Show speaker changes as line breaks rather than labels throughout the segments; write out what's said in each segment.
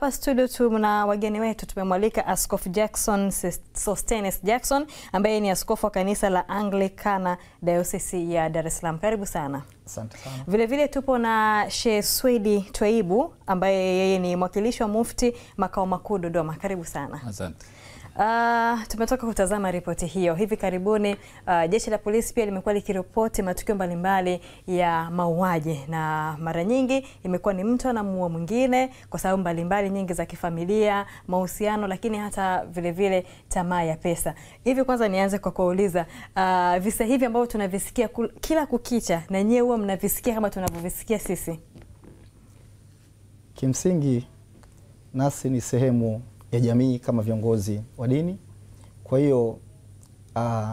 Hapa studio tuna wageni wetu, tumemwalika Askofu Jackson Sostenes Jackson ambaye ni askofu wa kanisa la Anglikana Diocese ya Dar es Salaam. Karibu sana.
Asante sana.
Vile vile tupo na Sheikh Swedi Twaibu ambaye yeye ni mwakilishi wa mufti makao makuu Dodoma. Karibu sana.
Asante.
Uh, tumetoka kutazama ripoti hiyo hivi karibuni. Uh, jeshi la polisi pia limekuwa likiripoti matukio mbalimbali ya mauaji, na mara nyingi imekuwa ni mtu anamuua mwingine kwa sababu mbalimbali nyingi za kifamilia, mahusiano, lakini hata vilevile tamaa ya pesa. Hivi kwanza nianze kwa kuuliza uh, visa hivi ambavyo tunavisikia kila kukicha, na nyewe huwa mnavisikia kama tunavyovisikia sisi?
Kimsingi nasi ni sehemu ya jamii kama viongozi wa dini. Kwa hiyo uh,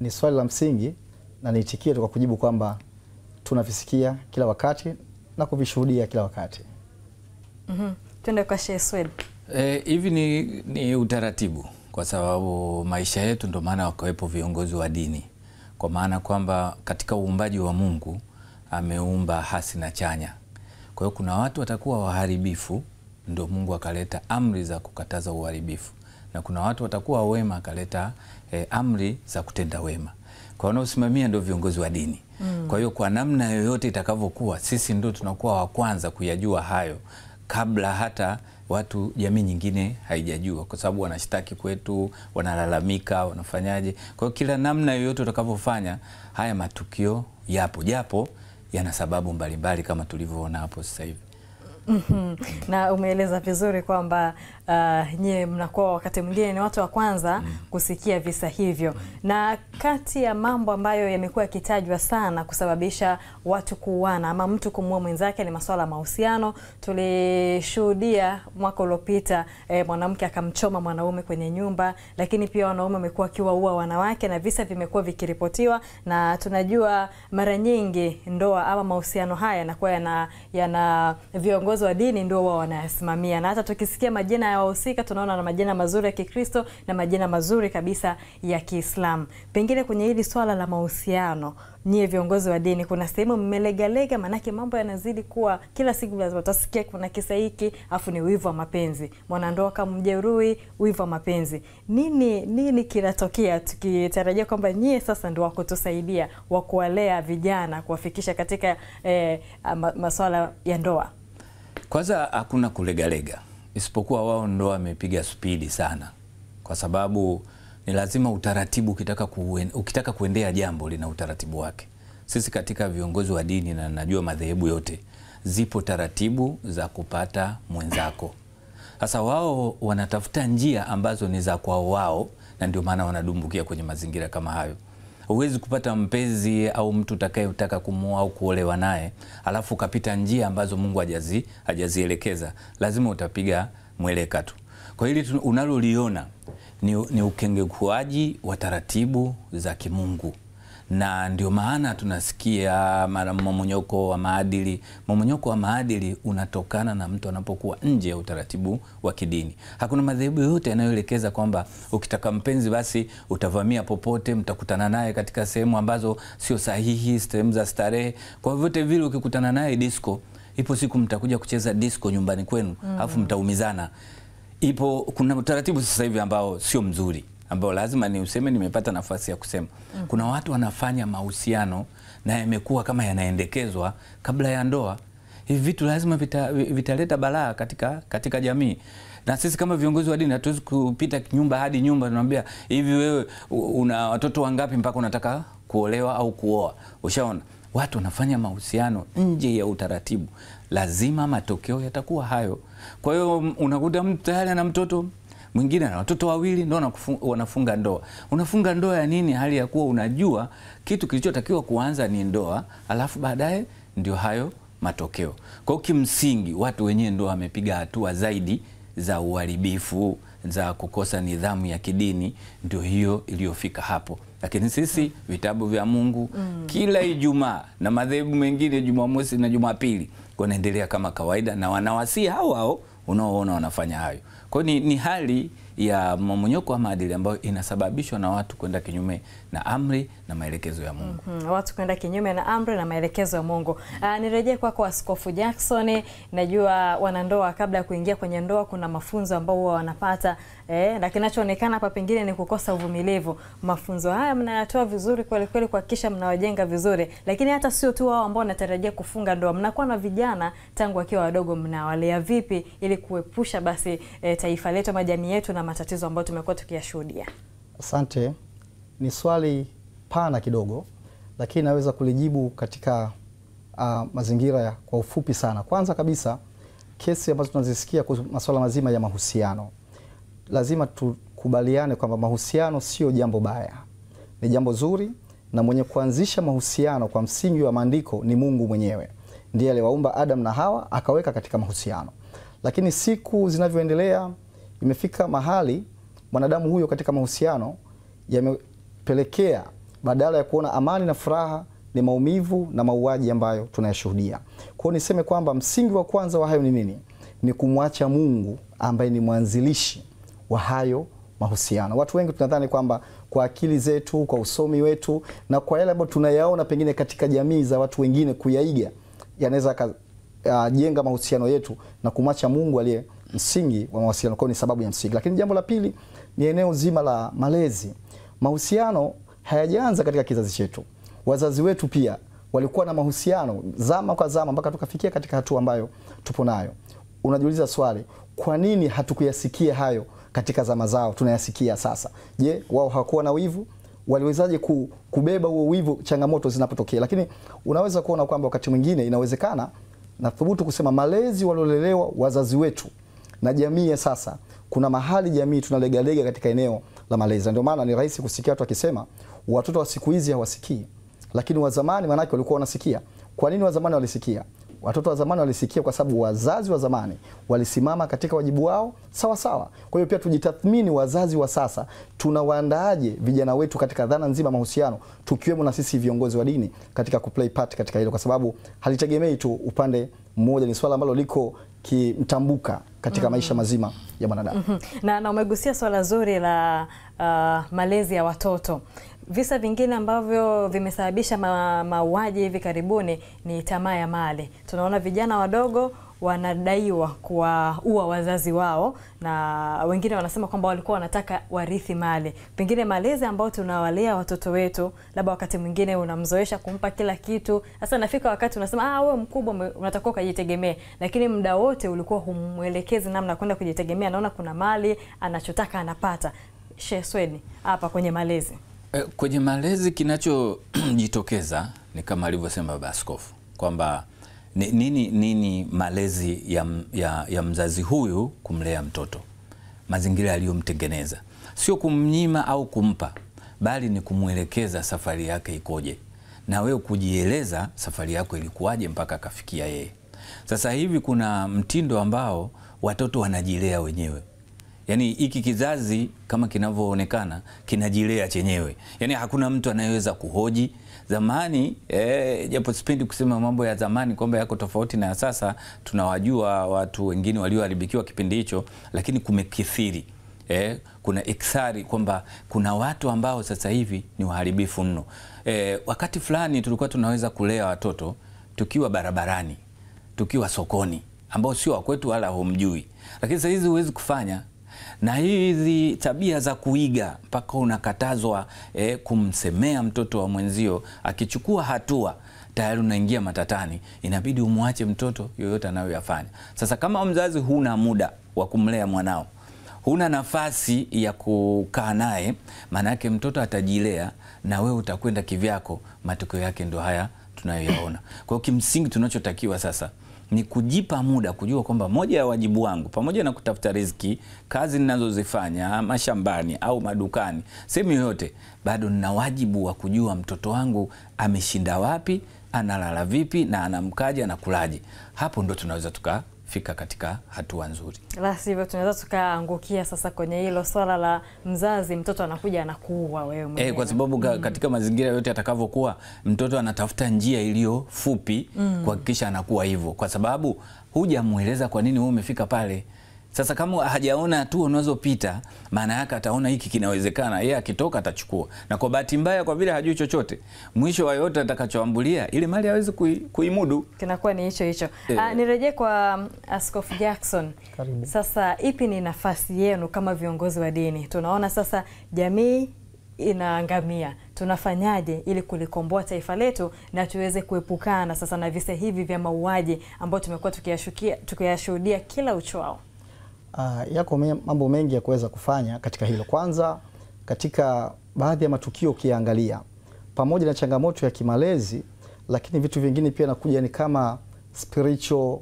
ni swali la msingi na niitikie tu kwa kujibu kwamba tunavisikia kila wakati na kuvishuhudia kila wakati.
mm -hmm. Tuende kwa Sheikh Swed.
Eh, hivi ni, ni utaratibu kwa sababu maisha yetu, ndio maana wakawepo viongozi wa dini, kwa maana kwamba katika uumbaji wa Mungu ameumba hasi na chanya. Kwa hiyo kuna watu watakuwa waharibifu ndo Mungu akaleta amri za kukataza uharibifu, na kuna watu watakuwa wema akaleta eh, amri za kutenda wema. Kwa wanaosimamia ndio viongozi wa dini mm. Kwa hiyo kwa namna yoyote itakavyokuwa, sisi ndio tunakuwa wa kwanza kuyajua hayo kabla hata watu jamii nyingine haijajua, kwa sababu wanashtaki kwetu, wanalalamika, wanafanyaje. Kwa hiyo kila namna yoyote utakavyofanya, haya matukio yapo, japo yana sababu mbalimbali kama tulivyoona hapo sasa hivi.
Mm -hmm. Na umeeleza vizuri kwamba uh, nyie mnakuwa wakati mwingine ni watu wa kwanza mm. kusikia visa hivyo. Na kati ya mambo ambayo yamekuwa yakitajwa sana kusababisha watu kuuana ama mtu kumuua mwenzake ni masuala ya mahusiano. Tulishuhudia mwaka uliopita eh, mwanamke akamchoma mwanaume kwenye nyumba, lakini pia wanaume wamekuwa wakiwaua wanawake na visa vimekuwa vikiripotiwa, na tunajua mara nyingi ndoa ama mahusiano haya yanakuwa yana, yana viongozi wa dini ndio wao wanayasimamia, na hata tukisikia majina ya wahusika tunaona na majina mazuri ya Kikristo na majina mazuri kabisa ya Kiislamu. Pengine kwenye hili swala la mahusiano, nyie viongozi wa dini, kuna sehemu mmelegalega, maanake mambo yanazidi kuwa kila siku lazima utasikia kuna kisa hiki, afu ni wivu wa mapenzi, mwanandoa kamjeruhi, wivu wa mapenzi. Nini nini kinatokea, tukitarajia kwamba nyie sasa ndio wakutusaidia wa kuwalea vijana kuwafikisha katika eh, maswala ya ndoa?
Kwanza hakuna kulegalega, isipokuwa wao ndo wamepiga spidi sana, kwa sababu ni lazima utaratibu. Ukitaka, kuen, ukitaka kuendea jambo lina utaratibu wake. Sisi katika viongozi wa dini na najua madhehebu yote zipo taratibu za kupata mwenzako. Sasa wao wanatafuta njia ambazo ni za kwao wao, na ndio maana wanadumbukia kwenye mazingira kama hayo. Huwezi kupata mpenzi au mtu utakayetaka kumuoa au kuolewa naye alafu ukapita njia ambazo Mungu hajazi hajazielekeza, lazima utapiga mweleka tu. Kwa hili unaloliona ni, ni ukengekuaji wa taratibu za kimungu, na ndio maana tunasikia mara mmomonyoko wa maadili. Mmomonyoko wa maadili unatokana na mtu anapokuwa nje ya utaratibu wa kidini. Hakuna madhehebu yote yanayoelekeza kwamba ukitaka mpenzi basi utavamia popote, mtakutana naye katika sehemu ambazo sio sahihi, sehemu za starehe. Kwa vyote vile, ukikutana naye disco, ipo siku mtakuja kucheza disco nyumbani kwenu, alafu mm. mtaumizana. Ipo kuna utaratibu sasa hivi ambao sio mzuri ambao lazima ni useme, nimepata nafasi ya kusema mm. Kuna watu wanafanya mahusiano na yamekuwa kama yanaendekezwa kabla ya ndoa. Hivi vitu lazima vitaleta vita balaa katika, katika jamii, na sisi kama viongozi wa dini hatuwezi kupita nyumba hadi nyumba tunamwambia hivi, wewe una watoto wangapi mpaka unataka kuolewa au kuoa? Ushaona watu wanafanya mahusiano nje ya utaratibu, lazima matokeo yatakuwa hayo. Kwa hiyo unakuta mtu tayari ana mtoto mwingine ana watoto wawili, ndo wanafunga ndoa. Unafunga ndoa ya nini, hali ya kuwa unajua kitu kilichotakiwa kuanza ni ndoa, alafu baadaye ndio hayo matokeo. Kwa hiyo kimsingi watu wenyewe ndo wamepiga hatua zaidi za uharibifu, za kukosa nidhamu ya kidini, ndio hiyo iliyofika hapo. Lakini sisi vitabu vya Mungu mm. kila Ijumaa na madhehebu mengine Jumamosi na Jumapili wanaendelea kama kawaida, na wanawasi hao hao unaoona wanafanya hayo. Kwa ni, ni hali ya mamonyoko wa maadili ambayo inasababishwa na watu kwenda kinyume na amri na maelekezo ya Mungu.
Mm Hmm, watu kwenda kinyume na amri na maelekezo ya Mungu. Uh, nirejee kwako kwa Askofu Jackson. Najua wanandoa kabla ya kuingia kwenye ndoa kuna mafunzo ambao huwa wanapata eh, na kinachoonekana hapa pengine ni kukosa uvumilivu. Mafunzo haya mnayatoa vizuri kweli kweli kuhakikisha mnawajenga vizuri, lakini hata sio tu wao ambao wanatarajia kufunga ndoa, mnakuwa na vijana tangu wakiwa wadogo, mnawalea vipi ili kuepusha basi eh, taifa letu ama jamii yetu na matatizo ambayo tumekuwa tukiyashuhudia?
Asante. Ni swali pana kidogo, lakini naweza kulijibu katika uh, mazingira ya kwa ufupi sana. Kwanza kabisa, kesi ambazo tunazisikia kuhusu masuala mazima ya mahusiano, lazima tukubaliane kwamba mahusiano sio jambo baya, ni jambo zuri, na mwenye kuanzisha mahusiano kwa msingi wa maandiko ni Mungu mwenyewe, ndiye aliwaumba Adam na Hawa akaweka katika mahusiano. Lakini siku zinavyoendelea, imefika mahali mwanadamu huyo katika mahusiano yamepelekea badala ya kuona amani na furaha ni maumivu na mauaji ambayo tunayashuhudia. Kwa hiyo niseme kwamba msingi wa kwanza wa hayo ni nini? Ni kumwacha Mungu ambaye ni mwanzilishi wa hayo mahusiano. Watu wengi tunadhani kwamba kwa akili zetu, kwa usomi wetu na kwa yale ambayo tunayaona pengine katika jamii za watu wengine kuyaiga, yanaweza akajenga uh, mahusiano yetu na kumwacha Mungu aliye msingi wa mawasiliano. Kwa ni sababu ya msingi, lakini jambo la pili ni eneo zima la malezi. Mahusiano hayajaanza katika kizazi chetu. Wazazi wetu pia walikuwa na mahusiano zama kwa zama mpaka tukafikia katika hatua ambayo tupo nayo. Unajiuliza swali, kwa nini hatukuyasikia hayo katika zama zao, tunayasikia sasa? Je, wao hawakuwa na wivu? Waliwezaje ku, kubeba huo wivu changamoto zinapotokea? Lakini unaweza kuona kwamba wakati mwingine inawezekana, na thubutu kusema malezi waliolelewa wazazi wetu na jamii ya sasa, kuna mahali jamii tunalegalega katika eneo la malezi. Ndio maana ni rahisi kusikia watu wakisema watoto wa siku hizi hawasikii, lakini wa zamani manake walikuwa wanasikia. Kwa nini wa zamani walisikia? Watoto wa zamani walisikia kwa sababu wazazi wa zamani walisimama katika wajibu wao sawa sawa. Kwa hiyo pia tujitathmini, wazazi wa sasa tunawaandaaje vijana wetu katika dhana nzima mahusiano, tukiwemo na sisi viongozi wa dini katika kuplay part katika hilo, kwa sababu halitegemei tu upande mmoja, ni swala ambalo liko kimtambuka katika mm -hmm. maisha mazima ya mwanadamu
mm -hmm. na, na umegusia swala zuri la uh, malezi ya watoto. Visa vingine ambavyo vimesababisha mauaji hivi karibuni ni tamaa ya mali. Tunaona vijana wadogo wanadaiwa kuwaua wazazi wao, na wengine wanasema kwamba walikuwa wanataka warithi mali. Pengine malezi ambao tunawalea watoto wetu, labda wakati mwingine unamzoesha kumpa kila kitu. Sasa nafika wakati unasema ah, wewe mkubwa unatakiwa ukajitegemee, lakini muda wote ulikuwa humwelekezi namna kwenda kujitegemea. Naona kuna mali anachotaka anapata. Sheikh Swedi, hapa kwenye malezi
Kwenye malezi kinachojitokeza ni kama alivyosema baba askofu kwamba nini, nini malezi ya, ya, ya mzazi huyu kumlea mtoto, mazingira aliyomtengeneza, sio kumnyima au kumpa, bali ni kumwelekeza safari yake ikoje, na wewe kujieleza safari yako ilikuwaje mpaka akafikia yeye. Sasa hivi kuna mtindo ambao watoto wanajilea wenyewe Yaani hiki kizazi kama kinavyoonekana kinajilea chenyewe, yani hakuna mtu anayeweza kuhoji. Zamani eh, japo sipendi kusema mambo ya zamani kwamba yako tofauti na ya sasa, tunawajua watu wengine walioharibikiwa kipindi hicho, lakini kumekithiri eh, kuna ikthari kwamba kuna watu ambao sasa hivi ni waharibifu mno. Eh, wakati fulani tulikuwa tunaweza kulea watoto tukiwa barabarani, tukiwa sokoni, ambao sio wakwetu wala humjui, lakini sasa hizi huwezi kufanya na hizi tabia za kuiga mpaka unakatazwa eh, kumsemea mtoto wa mwenzio, akichukua hatua tayari unaingia matatani, inabidi umwache mtoto yoyote anayoyafanya. Sasa kama mzazi huna muda wa kumlea mwanao, huna nafasi ya kukaa naye, maanayake mtoto atajilea na wewe utakwenda kivyako. Matokeo yake ndo haya tunayoyaona. Kwa hiyo kimsingi tunachotakiwa sasa ni kujipa muda kujua kwamba moja ya wajibu wangu pamoja na kutafuta riziki, kazi ninazozifanya mashambani au madukani, sehemu yoyote, bado nina wajibu wa kujua mtoto wangu ameshinda wapi, analala vipi na anamkaje, anakulaje. Hapo ndo tunaweza tukafika katika hatua nzuri,
la sivyo tunaweza tukaangukia sasa kwenye hilo swala la mzazi, mtoto anakuja anakuua wewe mwenyewe
e, kwa sababu mm. katika mazingira yote atakavyokuwa, mtoto anatafuta njia iliyo fupi mm. kuhakikisha anakuwa hivyo, kwa sababu hujamweleza kwa nini wewe umefika pale. Sasa kama hajaona hatua unazopita, maana yake ataona hiki kinawezekana, yeye akitoka atachukua, na kwa bahati mbaya, kwa vile hajui chochote, mwisho wa yote atakachoambulia ile mali hawezi kui, kuimudu.
kinakuwa ni hicho hicho.
E,
Ah, nirejee kwa um, Askofu Jackson.
Karibu.
Sasa ipi ni nafasi yenu kama viongozi wa dini? Tunaona sasa jamii inaangamia, tunafanyaje ili kulikomboa taifa letu na tuweze kuepukana sasa na visa hivi vya mauaji ambayo tumekuwa tukiyashuhudia kila uchwao?
Ah, yako mambo mengi ya kuweza kufanya katika hilo. Kwanza, katika baadhi ya matukio ukiangalia, pamoja na changamoto ya kimalezi, lakini vitu vingine pia nakuja ni kama spiritual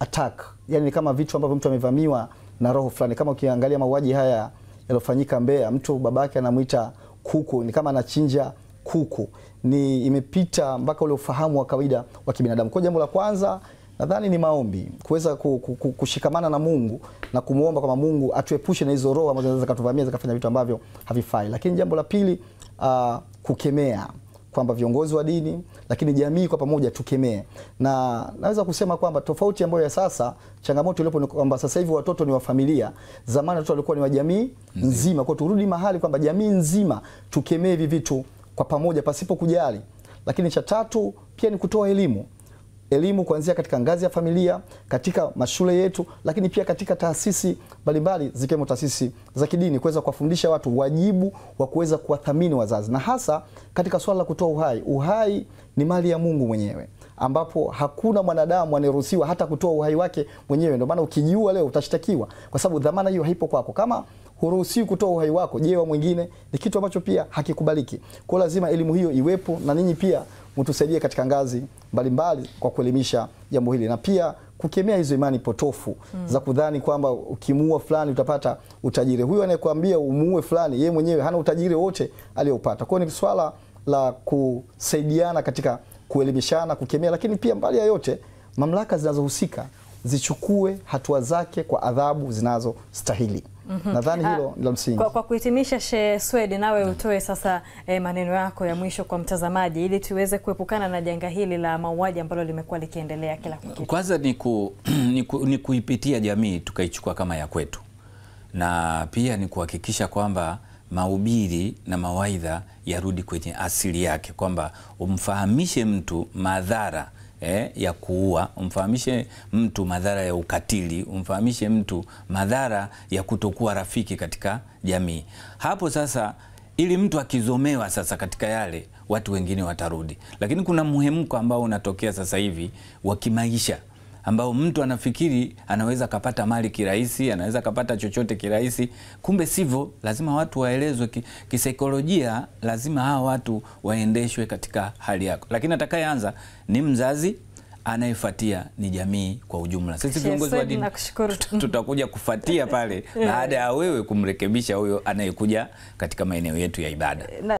attack, yani ni kama vitu ambavyo mtu amevamiwa na roho fulani. Kama ukiangalia mauaji haya yaliyofanyika Mbeya, mtu babake anamwita kuku, ni kama anachinja kuku, ni imepita mpaka ule ufahamu wa kawaida wa kibinadamu. Kwa jambo la kwanza nadhani ni maombi, kuweza ku- ku- ku- kushikamana na Mungu na kumwomba kwamba Mungu atuepushe na hizo roho ambazo zinaweza kutuvamia zikafanya vitu ambavyo havifai. Lakini jambo la pili, uh, kukemea kwamba viongozi wa dini lakini jamii kwa pamoja tukemee, na naweza kusema kwamba tofauti ambayo ya sasa, changamoto iliyopo ni kwamba sasa hivi watoto ni wa familia, zamani watoto walikuwa ni wa jamii nzima. Kwa turudi mahali kwamba jamii nzima tukemee hivi vitu kwa pamoja pasipo kujali. Lakini cha tatu pia ni kutoa elimu elimu kuanzia katika ngazi ya familia, katika mashule yetu, lakini pia katika taasisi mbalimbali zikiwemo taasisi za kidini, kuweza kuwafundisha watu wajibu wa kuweza kuwathamini wazazi, na hasa katika swala la kutoa uhai. Uhai ni mali ya Mungu mwenyewe, ambapo hakuna mwanadamu anayeruhusiwa hata kutoa uhai wake mwenyewe. Ndio maana ukijiua leo utashtakiwa, kwa sababu dhamana hiyo haipo kwako. Kama huruhusiwi kutoa uhai wako, je, wa mwingine? Ni kitu ambacho pia hakikubaliki. Kwa lazima elimu hiyo iwepo, na ninyi pia mtusaidie katika ngazi mbalimbali kwa kuelimisha jambo hili na pia kukemea hizo imani potofu mm. za kudhani kwamba ukimuua fulani utapata utajiri. Huyo anayekwambia umuue fulani, yeye mwenyewe hana utajiri wote aliyoupata. Kwa hiyo ni swala la kusaidiana katika kuelimishana, kukemea, lakini pia mbali ya yote, mamlaka zinazohusika zichukue hatua zake kwa adhabu zinazostahili. Mm -hmm. Nadhani hilo ni la msingi.
Kwa, kwa kuhitimisha, Sheikh Swedi, nawe utoe sasa eh, maneno yako ya mwisho kwa mtazamaji ili tuweze kuepukana na janga hili la mauaji ambalo limekuwa likiendelea kila kukicha.
Kwanza ni, ku, ni, ku, ni kuipitia jamii tukaichukua kama ya kwetu, na pia ni kuhakikisha kwamba mahubiri na mawaidha yarudi kwenye asili yake, kwamba umfahamishe mtu madhara eh, ya kuua, umfahamishe mtu madhara ya ukatili, umfahamishe mtu madhara ya kutokuwa rafiki katika jamii. Hapo sasa, ili mtu akizomewa sasa katika yale, watu wengine watarudi, lakini kuna muhemko ambao unatokea sasa hivi wa kimaisha ambao mtu anafikiri anaweza kapata mali kirahisi, anaweza kapata chochote kirahisi, kumbe sivyo. Lazima watu waelezwe kisaikolojia, lazima hawa watu waendeshwe katika hali yako, lakini atakayeanza ni mzazi, anayefuatia ni jamii kwa ujumla. Sisi viongozi wa dini tutakuja kufuatia pale baada ya wewe kumrekebisha huyo anayekuja katika maeneo yetu ya ibada.